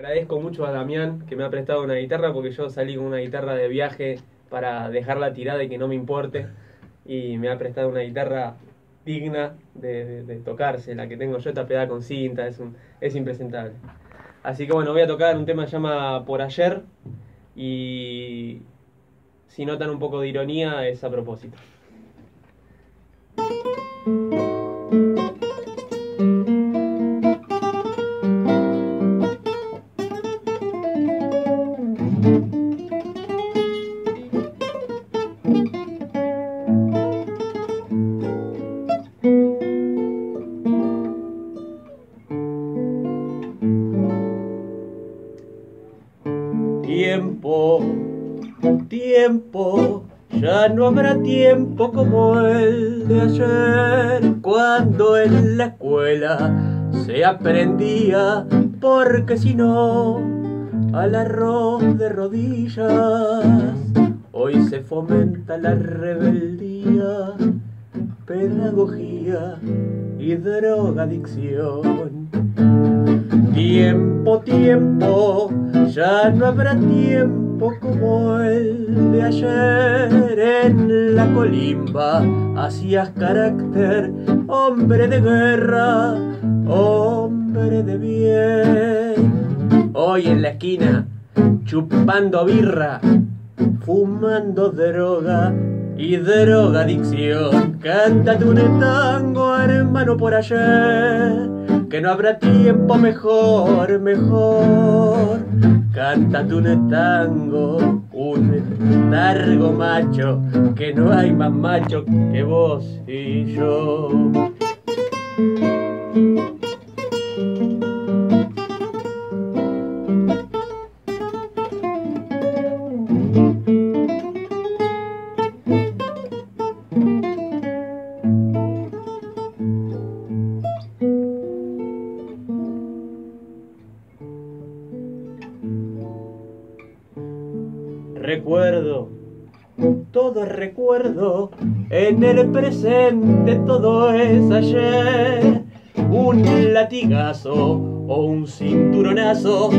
Agradezco mucho a Damián que me ha prestado una guitarra porque yo salí con una guitarra de viaje para dejarla tirada y que no me importe. Y me ha prestado una guitarra digna de, tocarse, la que tengo yo tapeada con cinta, es, un, es impresentable. Así que bueno, voy a tocar un tema que llama Por ayer y si notan un poco de ironía es a propósito. Tiempo, tiempo, ya no habrá tiempo como el de ayer, cuando en la escuela se aprendía, porque si no, al arroz de rodillas, hoy se fomenta la rebeldía, pedagogía y drogadicción. Tiempo, tiempo, ya no habrá tiempo como el de ayer en la colimba. Hacías carácter, hombre de guerra, hombre de bien. Hoy en la esquina, chupando birra, fumando droga y drogadicción. Cántate un tango, hermano, por ayer que no habrá tiempo mejor, mejor. Cántate un tango, un largo macho, que no hay más macho que vos y yo. Recuerdo, todo recuerdo, en el presente todo es ayer, un latigazo o un cinturonazo